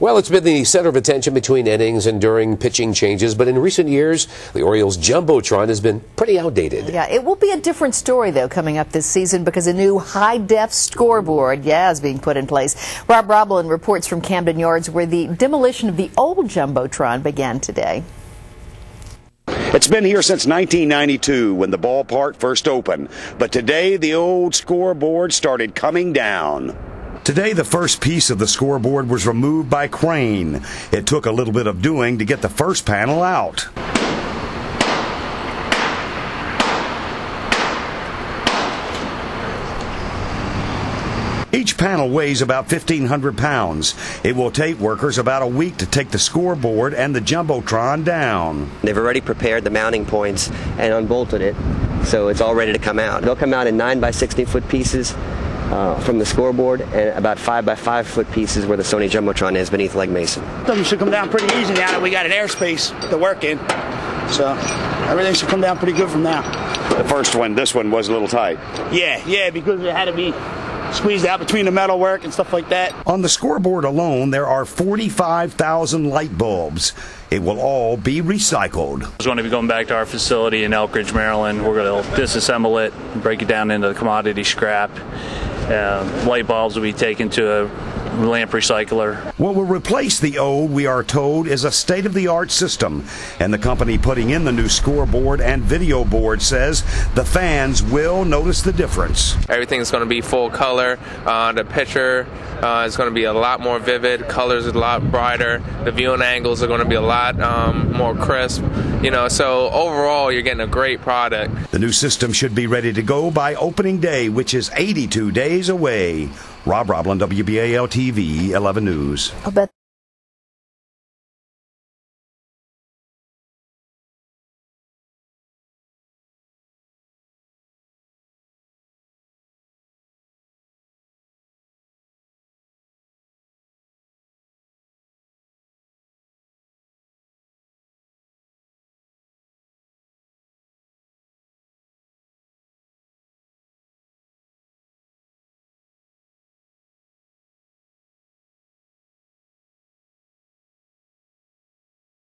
Well, it's been the center of attention between innings and during pitching changes, but in recent years, the Orioles Jumbotron has been pretty outdated. Yeah, it will be a different story, though, coming up this season because a new high def scoreboard, yeah, is being put in place. Rob Roblin reports from Camden Yards where the demolition of the old Jumbotron began today. It's been here since 1992 when the ballpark first opened, but today the old scoreboard started coming down. Today, the first piece of the scoreboard was removed by crane. It took a little bit of doing to get the first panel out. Each panel weighs about 1,500 pounds. It will take workers about a week to take the scoreboard and the Jumbotron down. They've already prepared the mounting points and unbolted it, so it's all ready to come out. They'll come out in 9 by 16 foot pieces uh, from the scoreboard and about five by five foot pieces where the Sony Jumbotron is beneath Legg Mason. Something should come down pretty easy now that we got an airspace to work in. So everything should come down pretty good from now. The first one, this one was a little tight. Yeah, yeah, because it had to be squeezed out between the metal work and stuff like that. On the scoreboard alone, there are 45,000 light bulbs. It will all be recycled. We're going to be going back to our facility in Elkridge, Maryland. We're going to disassemble it, break it down into the commodity scrap. Uh, light bulbs will be taken to a lamp recycler. What will replace the old, we are told, is a state of the art system. And the company putting in the new scoreboard and video board says the fans will notice the difference. Everything's going to be full color. Uh, the picture uh, is going to be a lot more vivid. Colors are a lot brighter. The viewing angles are going to be a lot um, more crisp. You know, so overall, you're getting a great product. The new system should be ready to go by opening day, which is 82 days away. Rob Roblin, WBAL TV, 11 News. I'll bet